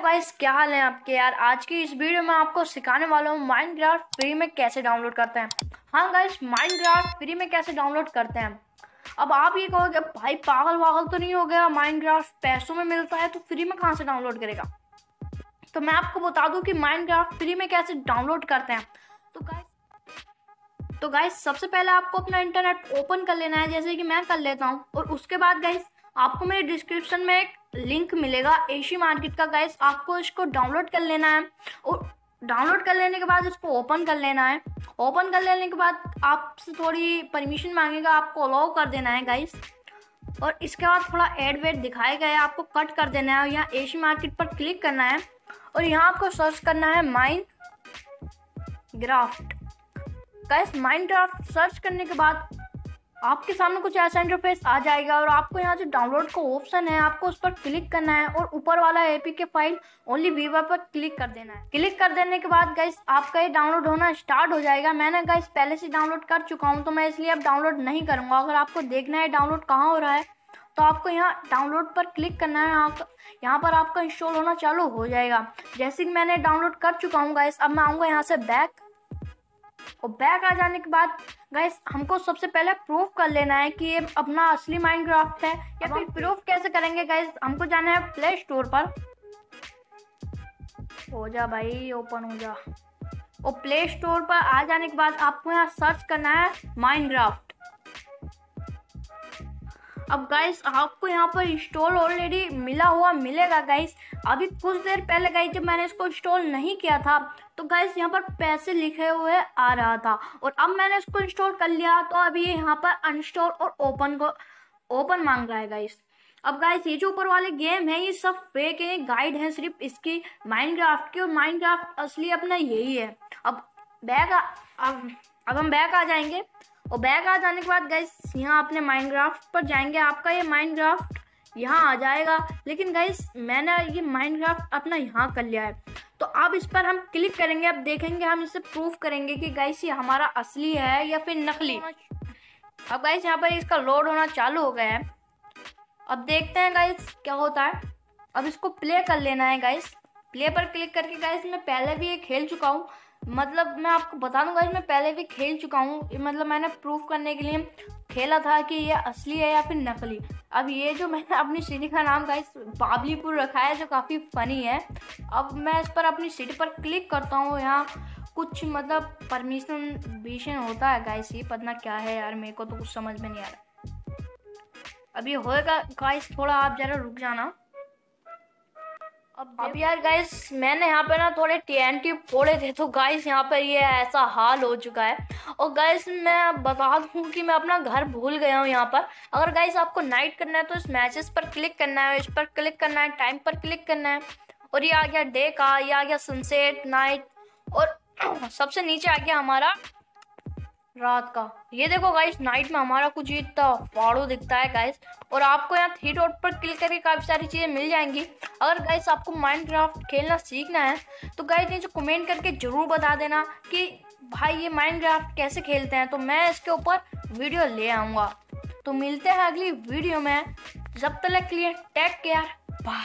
तो गाइस क्या हाल है आपके? यार, आज की इस वीडियो में आपको सिखाने वाला हूँ माइनक्राफ्ट फ्री में कैसे डाउनलोड करते हैं। हाँ गाइस माइनक्राफ्ट फ्री में कैसे डाउनलोड करते हैं? अब आप ये कहोगे भाई पागल वागल तो नहीं हो गया? माइनक्राफ्ट पैसों में मिलता है तो फ्री में कहाँ से डाउनलोड करेगा? तो मैं आपको बता दूँ कि माइनक्राफ्ट फ्री में कैसे डाउनलोड करते हैं। तो गाइस तो गाइस सबसे पहले आपको अपना इंटरनेट ओपन कर लेना है, जैसे कि मैं कर लेता हूँ। और उसके बाद गाइस आपको मेरे डिस्क्रिप्शन में एक लिंक मिलेगा एशी मार्केट का गाइस आपको इसको डाउनलोड कर लेना है और डाउनलोड कर लेने के बाद इसको ओपन कर लेना है। ओपन कर लेने के बाद आपसे थोड़ी परमिशन मांगेगा, आपको अलाउ कर देना है गाइस और इसके बाद थोड़ा एड वेड दिखाया गया है, आपको कट कर देना है और यहाँ एशी मार्केट पर क्लिक करना है। और यहाँ आपको सर्च करना है Minecraft guys craft search करने के बाद आपके सामने कुछ ऐसा इंटरफेस आ जाएगा और आपको यहाँ जो डाउनलोड का ऑप्शन है, आपको उस पर क्लिक करना है और ऊपर वाला AP K file only viewer पर क्लिक कर देना है। क्लिक कर देने के बाद गाइस आपका ये डाउनलोड होना स्टार्ट हो जाएगा। मैंने गाइस पहले से डाउनलोड कर चुका हूँ तो मैं इसलिए अब डाउनलोड नहीं करूँगा। अगर आपको देखना है डाउनलोड कहाँ हो रहा है तो आपको यहाँ डाउनलोड पर क्लिक करना है। यहाँ यहाँ पर आपका इंस्टॉल होना चालू हो जाएगा। जैसे कि मैंने डाउनलोड कर चुका हूँ गाइस अब मैं आऊँगा यहाँ से बैक और बैक आ जाने के बाद गाइस हमको सबसे पहले प्रूफ कर लेना है कि ये अपना असली माइनक्राफ्ट है या फिर प्रूफ कैसे करेंगे गाइस हमको जाना है प्ले स्टोर पर। हो जा भाई ओपन हो जा। और प्ले स्टोर पर आ जाने के बाद आपको यहाँ सर्च करना है माइनक्राफ्ट अब गाइस आपको यहाँ पर इंस्टॉल ऑलरेडी मिला हुआ मिलेगा गाइस अभी कुछ देर पहले गाइस जब मैंने इसको इंस्टॉल नहीं किया था तो गाइस यहाँ पर पैसे लिखे हुए आ रहा था। और अब मैंने इसको इंस्टॉल कर लिया तो अभी यहाँ पर अनस्टॉल और ओपन को ओपन मांग रहा है गाइस अब गाइस ये जो ऊपर वाले गेम है, ये सब फेक है गाइड है सिर्फ़ इसकी माइनक्राफ्ट की और माइनक्राफ्ट असली अपना यही है। अब बैग अब अब हम बैग आ जाएँगे। और बैग आ जाने के बाद गाइस यहाँ अपने माइनक्राफ्ट पर जाएँगे। आपका ये माइनक्राफ्ट यहाँ आ जाएगा। लेकिन गाइस मैंने ये माइनक्राफ्ट अपना यहाँ कर लिया है। तो अब इस पर हम क्लिक करेंगे। अब देखेंगे, हम इसे प्रूफ करेंगे कि गाइस ये हमारा असली है या फिर नकली। अब गाइस यहाँ पर इसका लोड होना चालू हो गया है। अब देखते हैं गाइस क्या होता है। अब इसको प्ले कर लेना है गाइस प्ले पर क्लिक करके गाइस मैं पहले भी ये खेल चुका हूँ। मतलब मैं आपको बता दूँगा मैं पहले भी खेल चुका हूँ। मतलब मैंने प्रूफ करने के लिए खेला था कि ये असली है या फिर नकली। अब ये जो मैंने अपनी सिटी का नाम का इस बाबलीपुर रखा है, जो काफ़ी फ़नी है। अब मैं इस पर अपनी सिटी पर क्लिक करता हूँ। यहाँ कुछ मतलब परमिशन विशन होता है गाइस, ये पता क्या है यार, मेरे को तो कुछ समझ में नहीं आ रहा। अब ये होएगा, गाइस, थोड़ा आप ज़रा रुक जाना। अब यार गाइस मैंने यहाँ पे ना थोड़े टी फोड़े थे तो गाइस यहाँ पर ये ऐसा हाल हो चुका है। और गाइस मैं बता दूँ कि मैं अपना घर भूल गया हूँ यहाँ पर। अगर गाइस आपको नाइट करना है तो इस मैचेस पर क्लिक करना है, इस पर क्लिक करना है टाइम पर क्लिक करना है। और ये आ गया डे का, ये आ गया सनसेट नाइट और सबसे नीचे आ गया हमारा रात का। ये देखो गाइस नाइट में हमारा कुछ इतना फाड़ो दिखता है गाइस और आपको यहाँ थ्री डॉट पर क्लिक करके काफ़ी सारी चीज़ें मिल जाएँगी। अगर गाइस आपको माइंड क्राफ्ट खेलना सीखना है तो गाइस नीचे कमेंट करके ज़रूर बता देना कि भाई ये माइंड क्राफ्ट कैसे खेलते हैं। तो मैं इसके ऊपर वीडियो ले आऊँगा। तो मिलते हैं अगली वीडियो में। जब तक के लिए टेक केयर बाय